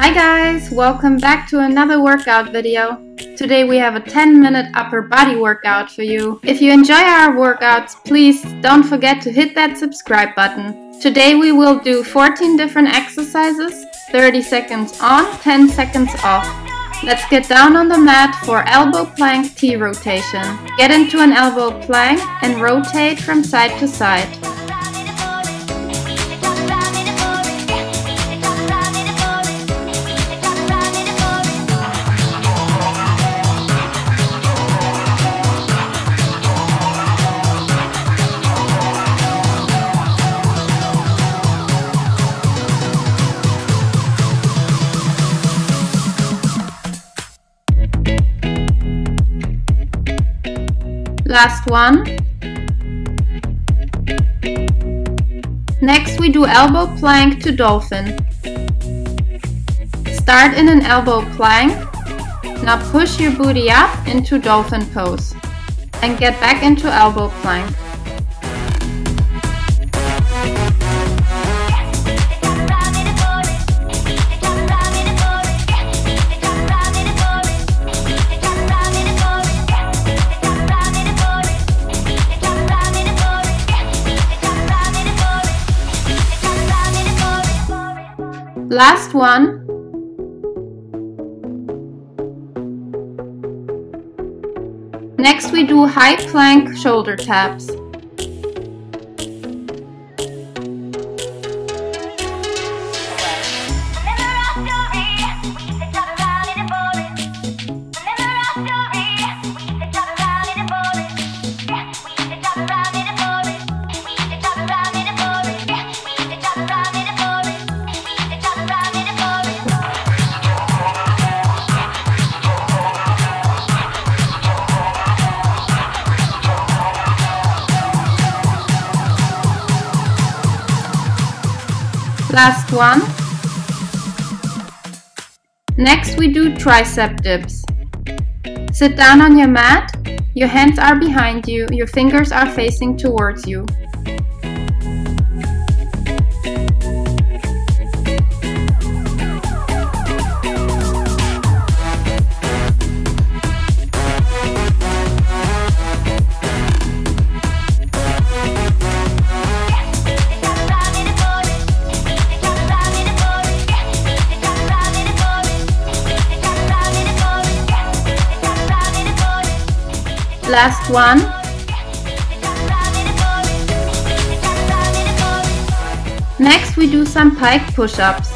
Hi guys, welcome back to another workout video. Today we have a 10 minute upper body workout for you. If you enjoy our workouts, please don't forget to hit that subscribe button. Today we will do 14 different exercises, 30 seconds on, 10 seconds off. Let's get down on the mat for elbow plank T rotation. Get into an elbow plank and rotate from side to side. Last one. Next we do elbow plank to dolphin. Start in an elbow plank. Now push your booty up into dolphin pose and get back into elbow plank. Last one. Next we do high plank shoulder taps. Last one. Next we do tricep dips. Sit down on your mat, your hands are behind you, your fingers are facing towards you. Last one. Next we do some pike push-ups.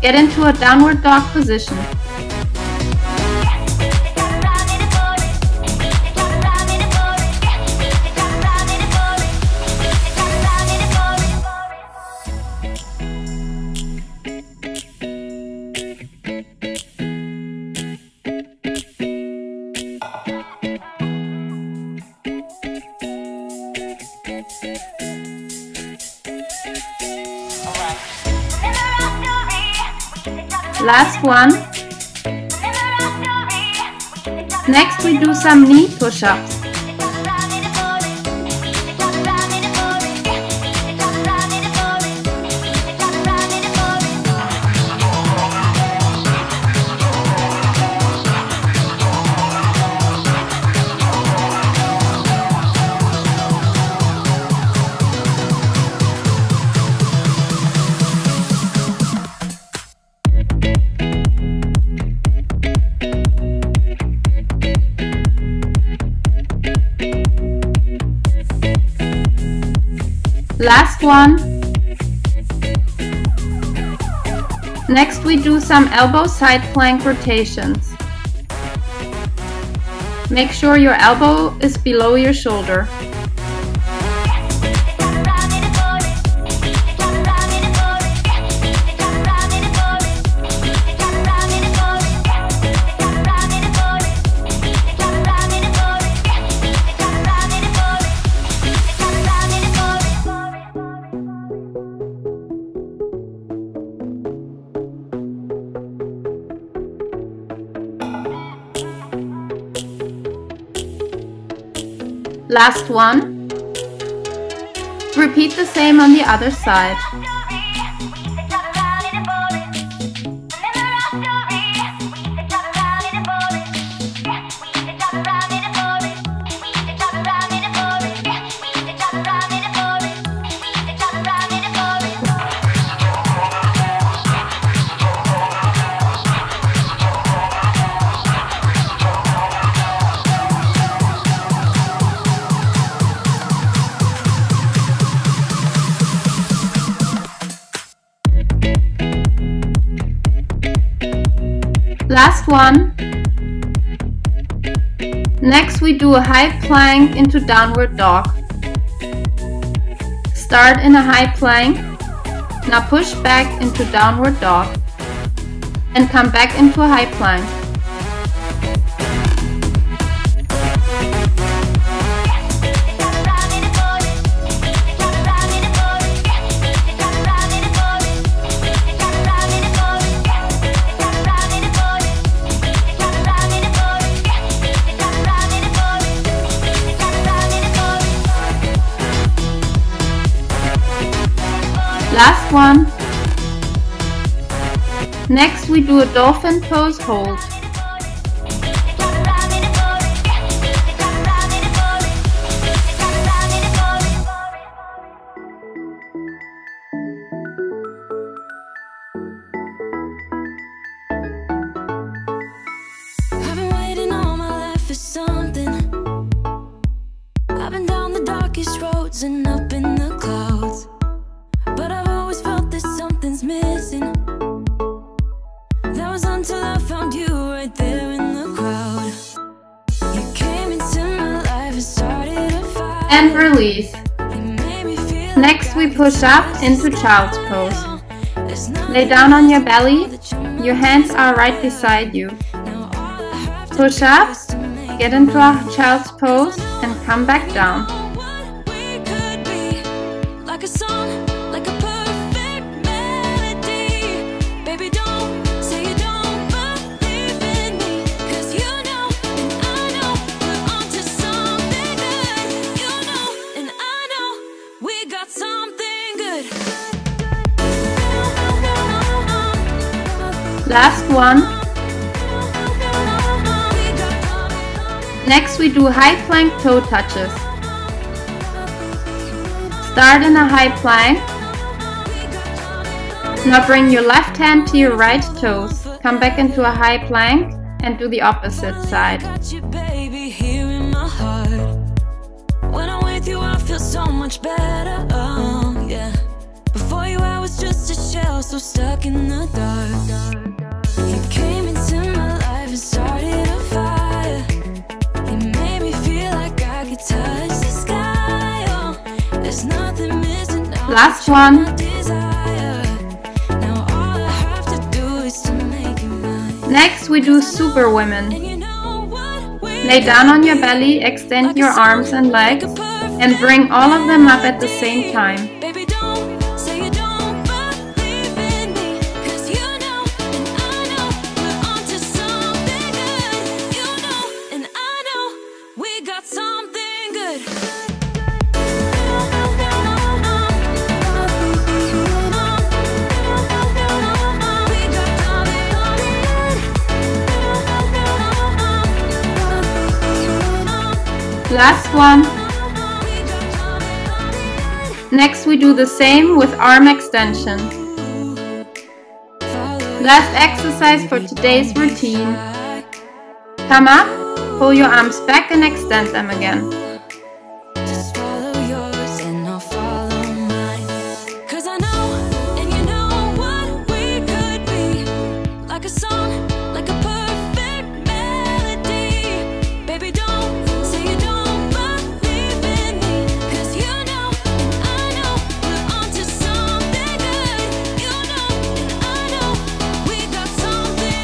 Get into a downward dog position. Last one. Next we do some knee push-ups. One. Next we do some elbow side plank rotations. Make sure your elbow is below your shoulder. Last one. Repeat the same on the other side. One. Next we do a high plank into downward dog. Start in a high plank. Now push back into downward dog. And come back into a high plank. Last one. Next we do a dolphin pose hold. and And release. Next we push up into child's pose. Lay down on your belly, your hands are right beside you. Push up, get into a child's pose and come back down. Last one. Next we do high plank toe touches. Start in a high plank. Now bring your left hand to your right toes. Come back into a high plank and do the opposite side. Um, yeah. Before you I was just a shell, so stuck in the dark Last one. Next we do super women. Lay down on your belly, extend your arms and legs, and bring all of them up at the same time. Last one. Next we do the same with arm extension. Last exercise for today's routine. Come up, pull your arms back and extend them again.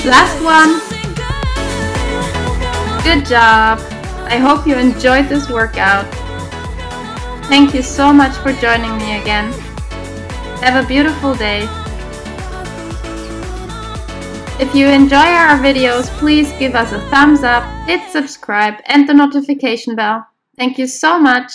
Last one. Good job. I hope you enjoyed this workout. Thank you so much for joining me again. Have a beautiful day. If you enjoy our videos, please give us a thumbs up, hit subscribe and the notification bell. Thank you so much.